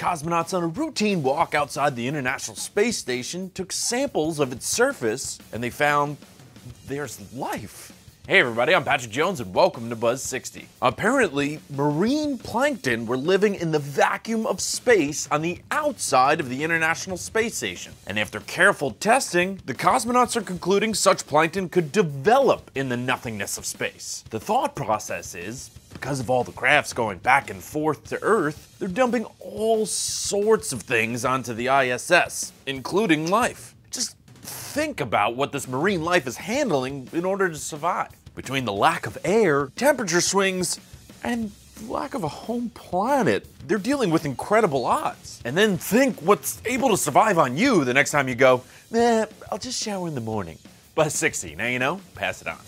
cosmonauts on a routine walk outside the International Space Station took samples of its surface and they found there's life. Hey everybody, I'm Patrick Jones and welcome to Buzz 60. Apparently, marine plankton were living in the vacuum of space on the outside of the International Space Station. And after careful testing, the cosmonauts are concluding such plankton could develop in the nothingness of space. The thought process is, because of all the crafts going back and forth to Earth, they're dumping all sorts of things onto the ISS, including life. Just think about what this marine life is handling in order to survive. Between the lack of air, temperature swings, and lack of a home planet, they're dealing with incredible odds. And then think what's able to survive on you the next time you go, eh, I'll just shower in the morning. Buzz 60, now you know, pass it on.